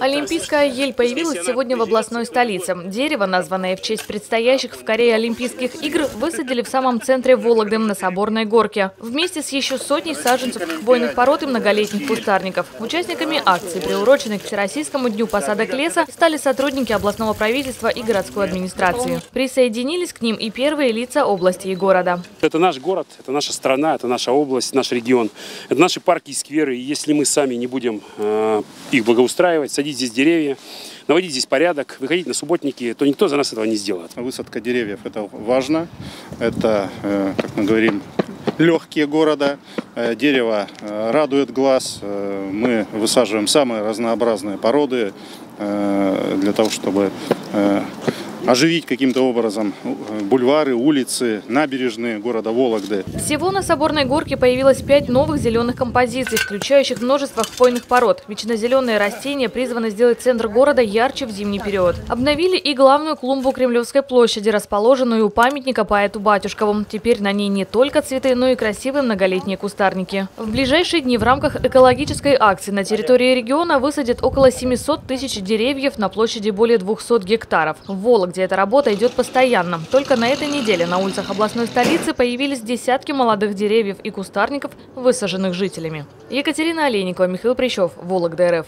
Олимпийская ель появилась сегодня в областной столице. Дерево, названное в честь предстоящих в Корее Олимпийских игр, высадили в самом центре Вологды на Соборной горке. Вместе с еще сотней саженцев хвойных пород и многолетних кустарников. Участниками акции, приуроченной к Всероссийскому дню посадок леса, стали сотрудники областного правительства и городской администрации. Присоединились к ним и первые лица области и города. Это наш город, это наша страна, это наша область, наш регион. Это наши парки и скверы. И если мы сами не будем э, их благоустраивать, садить здесь деревья, наводить здесь порядок, выходить на субботники, то никто за нас этого не сделает. Высадка деревьев – это важно. Это, э, как мы говорим, легкие города. Э, дерево э, радует глаз. Мы высаживаем самые разнообразные породы для того, чтобы оживить каким-то образом бульвары, улицы, набережные города Вологды. Всего на Соборной горке появилось пять новых зеленых композиций, включающих множество хвойных пород. Вечно зеленые растения призваны сделать центр города ярче в зимний период. Обновили и главную клумбу Кремлевской площади, расположенную у памятника поэту Батюшкову. Теперь на ней не только цветы, но и красивые многолетние кустарники. В ближайшие дни в рамках экологической акции на территории региона высадят около 700 тысяч деревьев на площади более 200 гектаров. В Вологде где эта работа идет постоянно. Только на этой неделе на улицах областной столицы появились десятки молодых деревьев и кустарников, высаженных жителями. Екатерина Олейникова, Михаил Прищев, Вологда РФ.